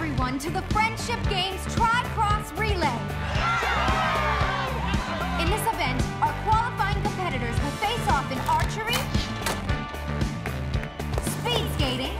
everyone to the Friendship Games Tri-Cross Relay. In this event, our qualifying competitors will face off in archery, speed skating,